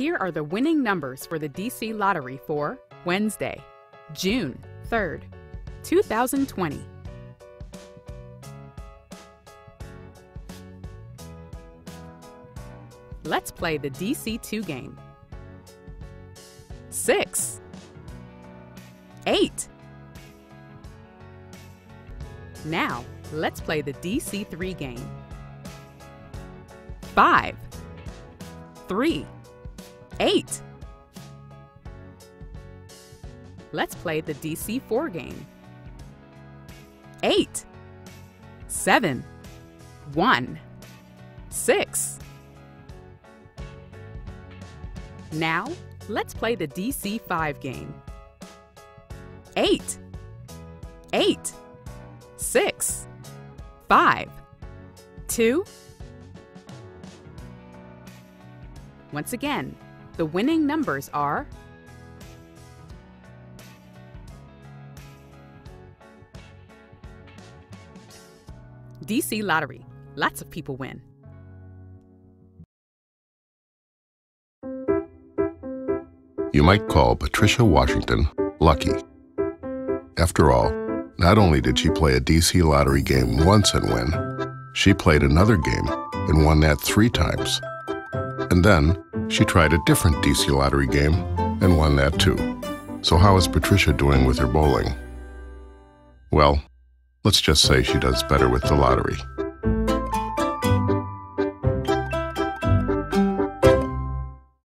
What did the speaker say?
Here are the winning numbers for the DC Lottery for Wednesday, June 3rd, 2020. Let's play the DC2 game. 6 8 Now, let's play the DC3 game. 5 3 8 Let's play the DC4 game. 8 7 1 6 Now, let's play the DC5 game. 8 8 6 5 2 Once again, the winning numbers are DC Lottery. Lots of people win. You might call Patricia Washington lucky. After all, not only did she play a DC lottery game once and win, she played another game and won that three times. And then she tried a different DC lottery game and won that too. So, how is Patricia doing with her bowling? Well, let's just say she does better with the lottery.